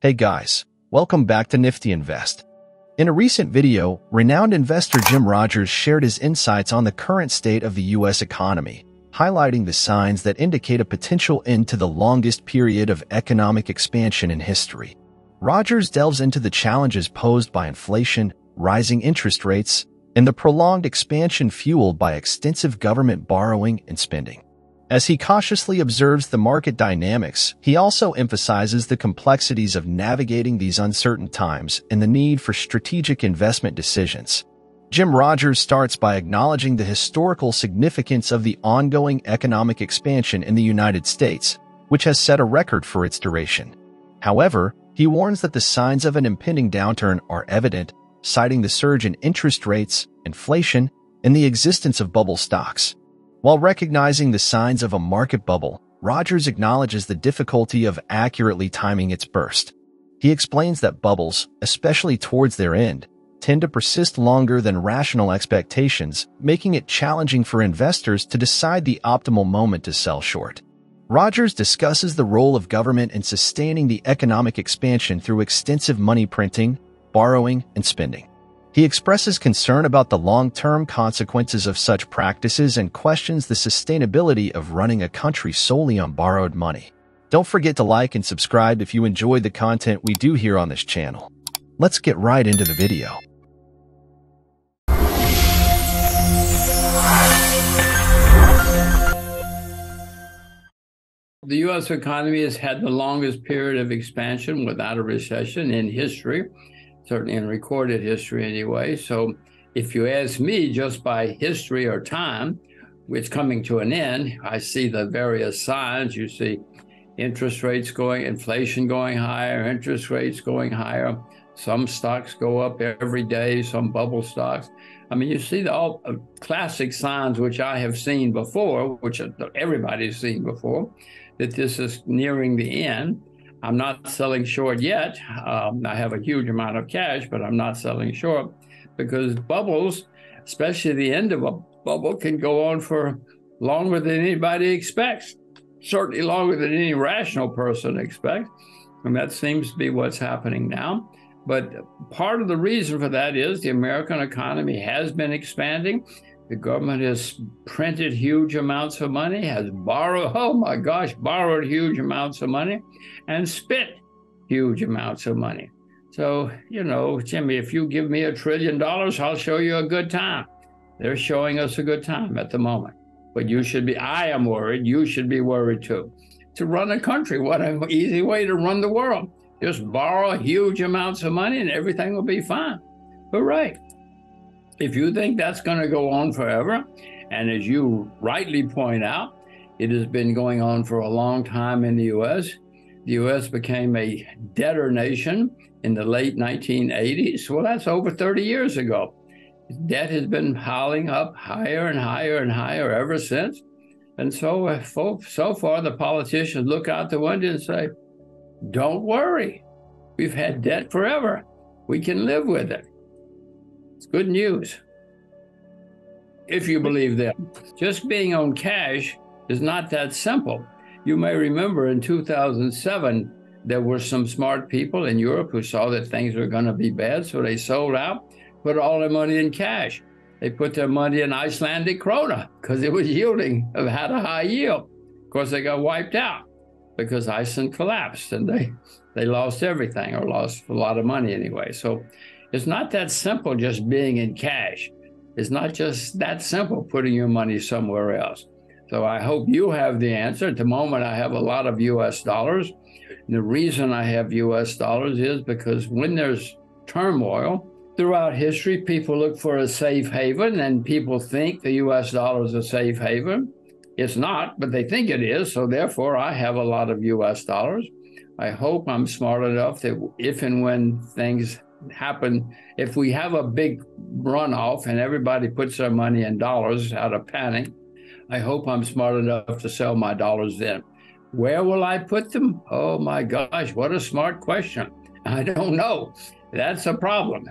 Hey guys, welcome back to Nifty Invest. In a recent video, renowned investor Jim Rogers shared his insights on the current state of the U.S. economy, highlighting the signs that indicate a potential end to the longest period of economic expansion in history. Rogers delves into the challenges posed by inflation, rising interest rates, and the prolonged expansion fueled by extensive government borrowing and spending. As he cautiously observes the market dynamics, he also emphasizes the complexities of navigating these uncertain times and the need for strategic investment decisions. Jim Rogers starts by acknowledging the historical significance of the ongoing economic expansion in the United States, which has set a record for its duration. However, he warns that the signs of an impending downturn are evident, citing the surge in interest rates, inflation, and the existence of bubble stocks. While recognizing the signs of a market bubble, Rogers acknowledges the difficulty of accurately timing its burst. He explains that bubbles, especially towards their end, tend to persist longer than rational expectations, making it challenging for investors to decide the optimal moment to sell short. Rogers discusses the role of government in sustaining the economic expansion through extensive money printing, borrowing, and spending. He expresses concern about the long-term consequences of such practices and questions the sustainability of running a country solely on borrowed money. Don't forget to like and subscribe if you enjoyed the content we do here on this channel. Let's get right into the video. The U.S. economy has had the longest period of expansion without a recession in history certainly in recorded history anyway. So if you ask me just by history or time, it's coming to an end, I see the various signs. You see interest rates going, inflation going higher, interest rates going higher. Some stocks go up every day, some bubble stocks. I mean, you see the all uh, classic signs which I have seen before, which everybody's seen before, that this is nearing the end. I'm not selling short yet. Um, I have a huge amount of cash, but I'm not selling short because bubbles, especially the end of a bubble, can go on for longer than anybody expects, certainly longer than any rational person expects. And that seems to be what's happening now. But part of the reason for that is the American economy has been expanding. The government has printed huge amounts of money, has borrowed, oh my gosh, borrowed huge amounts of money, and spent huge amounts of money. So, you know, Jimmy, if you give me a trillion dollars, I'll show you a good time. They're showing us a good time at the moment. But you should be, I am worried, you should be worried too. To run a country, what an easy way to run the world. Just borrow huge amounts of money and everything will be fine. Right, if you think that's going to go on forever, and as you rightly point out, it has been going on for a long time in the U.S. The U.S. became a debtor nation in the late 1980s. Well, that's over 30 years ago. Debt has been piling up higher and higher and higher ever since. And so, uh, so far, the politicians look out the window and say, Don't worry. We've had debt forever. We can live with it. It's good news. If you believe them. Just being on cash is not that simple. You may remember in 2007, there were some smart people in Europe who saw that things were going to be bad, so they sold out, put all their money in cash. They put their money in Icelandic krona because it was yielding, it had a high yield. Of course, they got wiped out because Iceland collapsed and they, they lost everything or lost a lot of money anyway. So it's not that simple just being in cash. It's not just that simple putting your money somewhere else. So I hope you have the answer. At the moment, I have a lot of US dollars. And the reason I have US dollars is because when there's turmoil throughout history, people look for a safe haven and people think the US dollar is a safe haven. It's not, but they think it is. So therefore, I have a lot of US dollars. I hope I'm smart enough that if and when things happen if we have a big runoff and everybody puts their money in dollars out of panic. I hope I'm smart enough to sell my dollars then. Where will I put them? Oh my gosh, what a smart question. I don't know. That's a problem.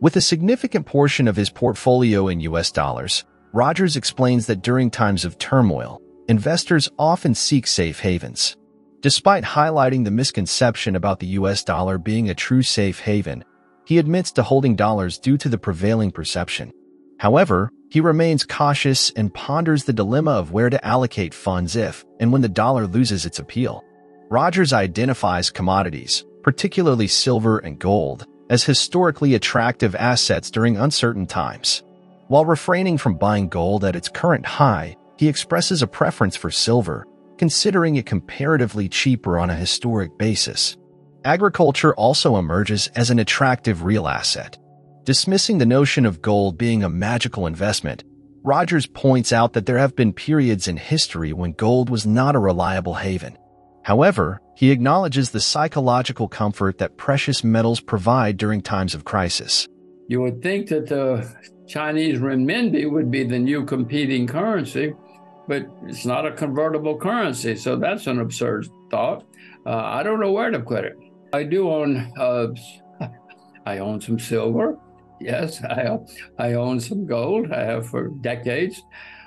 With a significant portion of his portfolio in US dollars, Rogers explains that during times of turmoil, investors often seek safe havens. Despite highlighting the misconception about the US dollar being a true safe haven, he admits to holding dollars due to the prevailing perception. However, he remains cautious and ponders the dilemma of where to allocate funds if and when the dollar loses its appeal. Rogers identifies commodities, particularly silver and gold, as historically attractive assets during uncertain times. While refraining from buying gold at its current high, he expresses a preference for silver, considering it comparatively cheaper on a historic basis. Agriculture also emerges as an attractive real asset. Dismissing the notion of gold being a magical investment, Rogers points out that there have been periods in history when gold was not a reliable haven. However, he acknowledges the psychological comfort that precious metals provide during times of crisis. You would think that the Chinese renminbi would be the new competing currency, but it's not a convertible currency. So that's an absurd thought. Uh, I don't know where to put it. I do own, uh, I own some silver. Yes, I, I own some gold. I have for decades.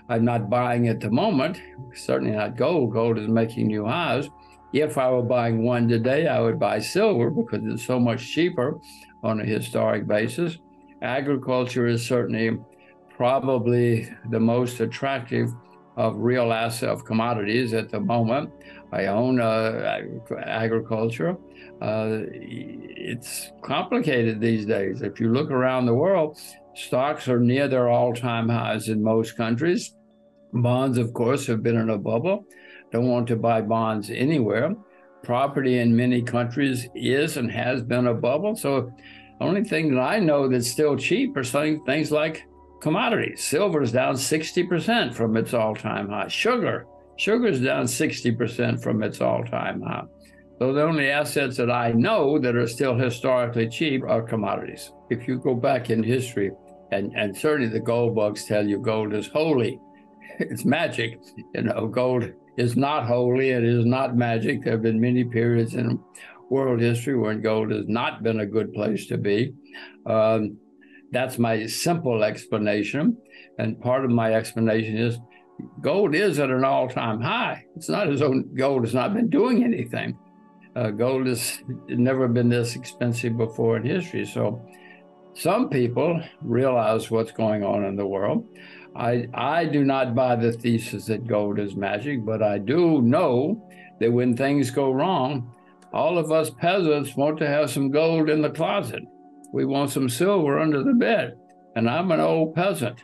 I'm not buying at the moment, certainly not gold. Gold is making new highs. If I were buying one today, I would buy silver because it's so much cheaper on a historic basis. Agriculture is certainly probably the most attractive of real asset of commodities at the moment. I own uh, agriculture. Uh, it's complicated these days. If you look around the world, stocks are near their all-time highs in most countries. Bonds, of course, have been in a bubble. Don't want to buy bonds anywhere. Property in many countries is and has been a bubble. So, the only thing that I know that's still cheap are things like commodities. Silver is down 60% from its all time high. Sugar, sugar is down 60% from its all time high. So the only assets that I know that are still historically cheap are commodities. If you go back in history, and, and certainly the gold bugs tell you gold is holy, it's magic. You know, gold is not holy, it is not magic. There have been many periods in world history when gold has not been a good place to be. Um, that's my simple explanation. And part of my explanation is gold is at an all time high. It's not as though gold has not been doing anything. Uh, gold has never been this expensive before in history. So some people realize what's going on in the world. I, I do not buy the thesis that gold is magic, but I do know that when things go wrong, all of us peasants want to have some gold in the closet. We want some silver under the bed. And I'm an old peasant.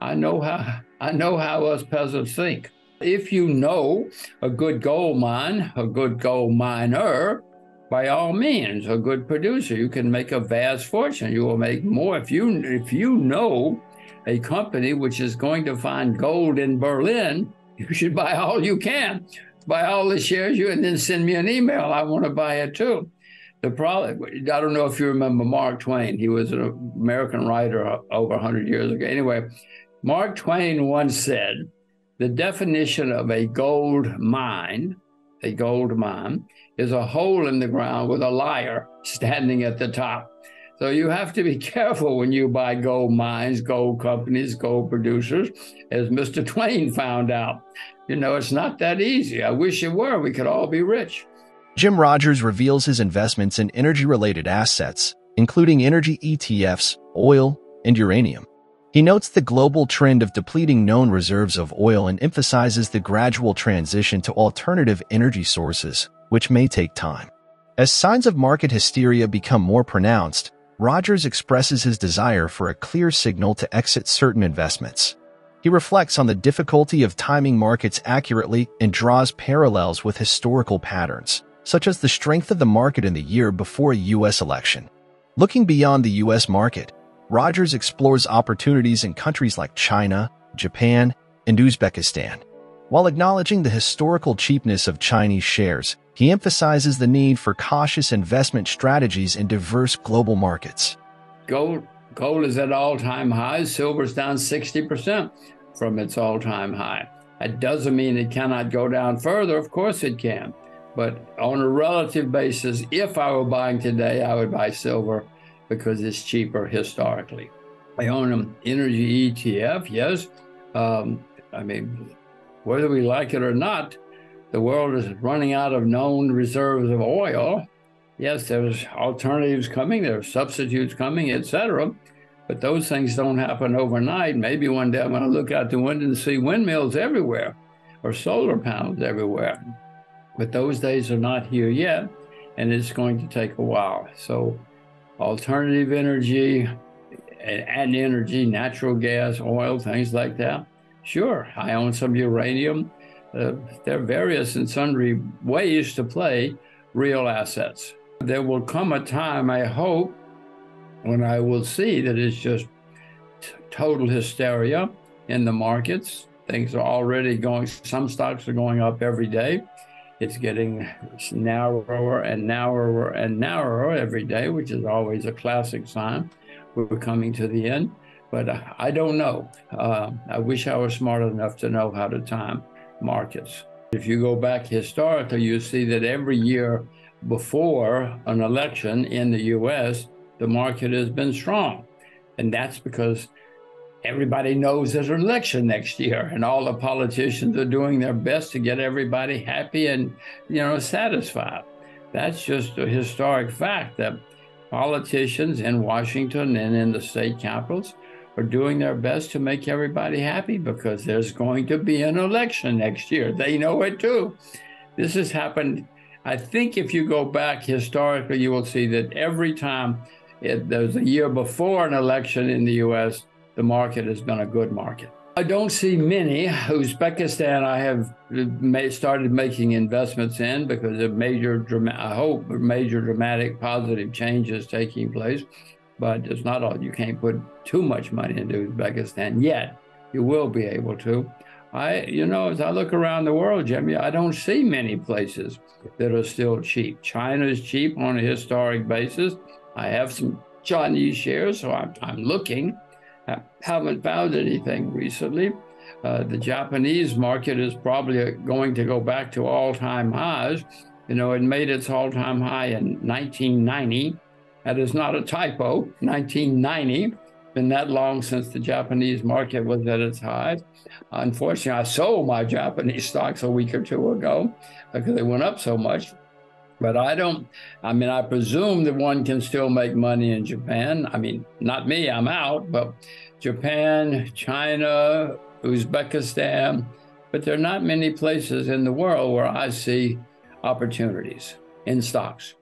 I know how I know how us peasants think. If you know a good gold mine, a good gold miner, by all means, a good producer, you can make a vast fortune. You will make more if you if you know a company which is going to find gold in Berlin. You should buy all you can, buy all the shares you, and then send me an email. I want to buy it too. The problem, I don't know if you remember Mark Twain. He was an American writer over 100 years ago. Anyway, Mark Twain once said, the definition of a gold mine, a gold mine, is a hole in the ground with a liar standing at the top. So you have to be careful when you buy gold mines, gold companies, gold producers, as Mr. Twain found out. You know, it's not that easy. I wish it were. We could all be rich. Jim Rogers reveals his investments in energy-related assets, including energy ETFs, oil, and uranium. He notes the global trend of depleting known reserves of oil and emphasizes the gradual transition to alternative energy sources, which may take time. As signs of market hysteria become more pronounced, Rogers expresses his desire for a clear signal to exit certain investments. He reflects on the difficulty of timing markets accurately and draws parallels with historical patterns such as the strength of the market in the year before a U.S. election. Looking beyond the U.S. market, Rogers explores opportunities in countries like China, Japan, and Uzbekistan. While acknowledging the historical cheapness of Chinese shares, he emphasizes the need for cautious investment strategies in diverse global markets. Gold, gold is at all-time highs. Silver's down 60% from its all-time high. That doesn't mean it cannot go down further. Of course it can. But on a relative basis, if I were buying today, I would buy silver because it's cheaper historically. I own an energy ETF, yes. Um, I mean, whether we like it or not, the world is running out of known reserves of oil. Yes, there's alternatives coming, there's substitutes coming, etc. But those things don't happen overnight. Maybe one day I'm going to look out the window and see windmills everywhere or solar panels everywhere. But those days are not here yet, and it's going to take a while. So, alternative energy and energy, natural gas, oil, things like that. Sure, I own some uranium. Uh, there are various and sundry ways to play real assets. There will come a time, I hope, when I will see that it's just total hysteria in the markets. Things are already going, some stocks are going up every day. It's getting narrower and narrower and narrower every day, which is always a classic sign. We're coming to the end, but I don't know. Uh, I wish I was smart enough to know how to time markets. If you go back historically, you see that every year before an election in the US, the market has been strong. And that's because everybody knows there's an election next year and all the politicians are doing their best to get everybody happy and you know satisfied. That's just a historic fact that politicians in Washington and in the state capitals are doing their best to make everybody happy because there's going to be an election next year. They know it too. This has happened. I think if you go back historically, you will see that every time it, there's a year before an election in the US, the market has been a good market. I don't see many. Uzbekistan, I have started making investments in because of major, I hope, major dramatic positive changes taking place but it's not all. You can't put too much money into Uzbekistan yet. You will be able to. I, you know, as I look around the world, Jimmy, I don't see many places that are still cheap. China is cheap on a historic basis. I have some Chinese shares, so I'm, I'm looking. Haven't found anything recently. Uh, the Japanese market is probably going to go back to all time highs. You know, it made its all time high in 1990 that is not a typo. 1990, been that long since the Japanese market was at its highs. Unfortunately, I sold my Japanese stocks a week or two ago because they went up so much. But I don't, I mean, I presume that one can still make money in Japan. I mean, not me, I'm out, but Japan, China, Uzbekistan, but there are not many places in the world where I see opportunities in stocks.